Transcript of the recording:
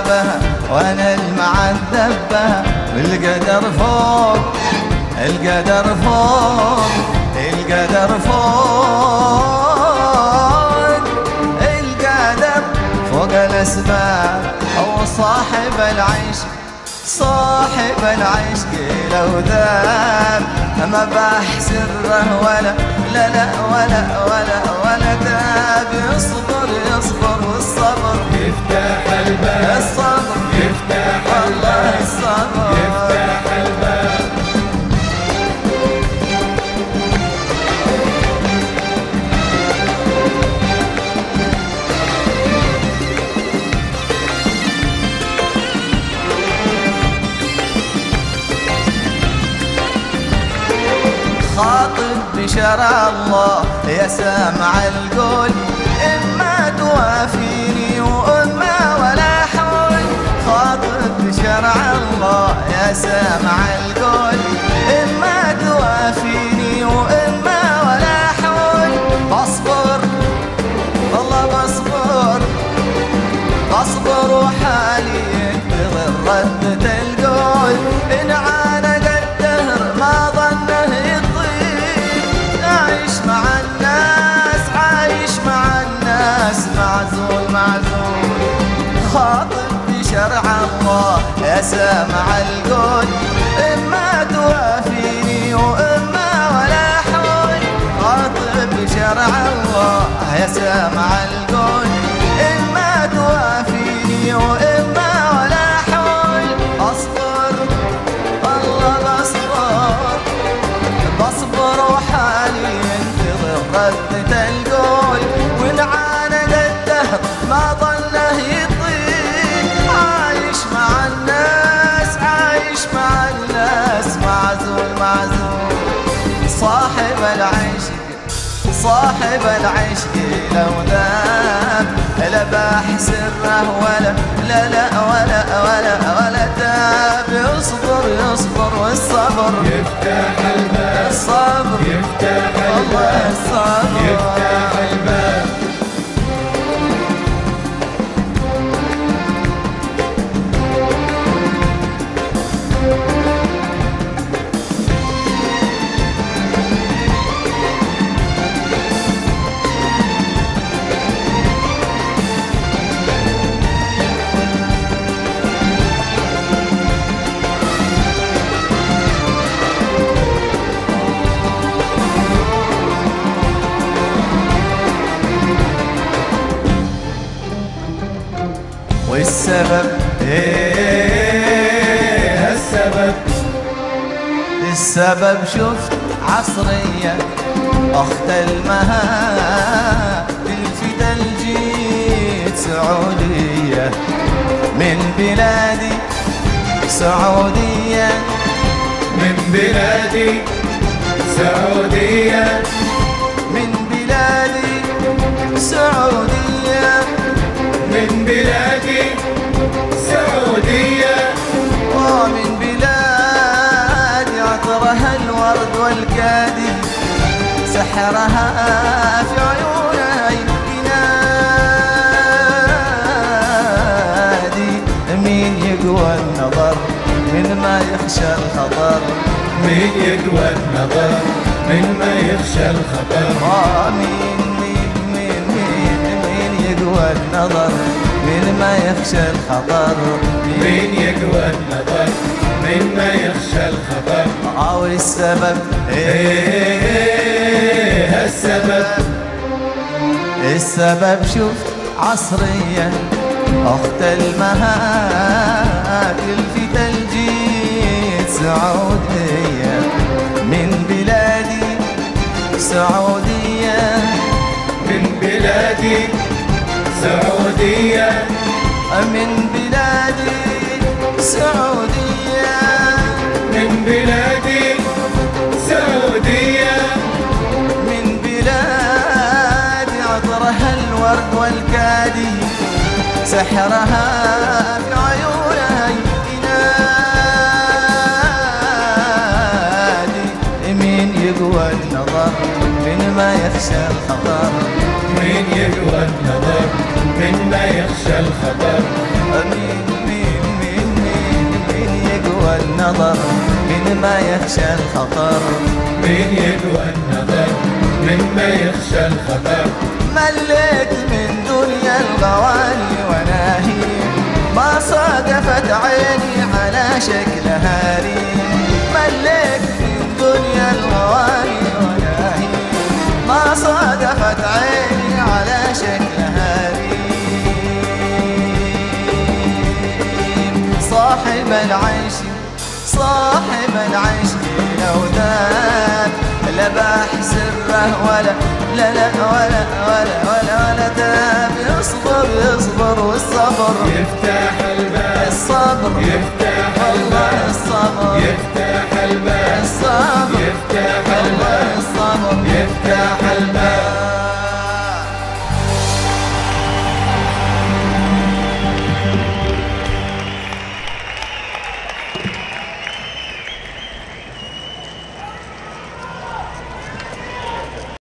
حبها والقدر فوق القدر فوق القدر فوق القدر فوق الأسباب. هو صاحب العيش صاحب العشق لو ذاب ما بحسره ولا لا لا ولا ولا ولا ذاب يصبر بشرع الله. يا سامع القول إما توافيني وإما ولا حول. خاطب بشرع الله يا سامع القول إما الله سامع القول إما توافيني وإما ولا حول. خاطب بشرع الله يا سامع القول إما توافيني وإما ولا حول. أصبر والله بصبر بصبر وحالي ينتظر ردة القول. وإن عاند الدهر ما ظله يطيق صاحب العشق لو ذاب لا بحسره ولا لا لا ولا ولا ولا تاب. يصبر يصبر والصبر. يفتح الباب الصبر. يفتح الباب الصبر. والسبب إيه السبب؟ السبب شفت عصرية أخت المها الفدا الجيت سعودية. من بلادي سعودية. من بلادي سعودية. من بلادي سعودية. من بلادي سعودية. ومن بلادي عطرها الورد والكادي سحرها في عيونها ينادي مين يقوى النظر من ما يخشى الخطر. من يقوى النظر من ما يخشى الخطر. آه النظر من ما يخشى الخطر. من يقوى النظر من ما يخشى الخطر. أو السبب. إيه السبب. السبب شفت عصرية أخت المهات في تلجيت سعودية. من بلادي سعودية. من بلادي سعودية من بلادي سعودية. من بلادي سعودية. من بلادي عطرها الورد والكادي سحرها في عيونها ينادي مين يقوى النظر من ما يخشى الخطر من يقوى النظر. من ما يخشى الخطر مين مين مين مين مين يقوى النظر؟ من ما يخشى الخطر؟ من يقوى النظر؟ من ما يخشى الخطر مليت من دنيا الغواني وناهي. ما صادفت عيني على شكلها ريم العيش صاحب العيش لو ذات لباح سره ولا لا لا ولا ولا ولا ولا تاب. يصبر يصبر والصبر. يفتح الباب الصبر. يفتح والله الباب الصبر. يفتح الباب الصبر. يفتح والله الباب الصبر.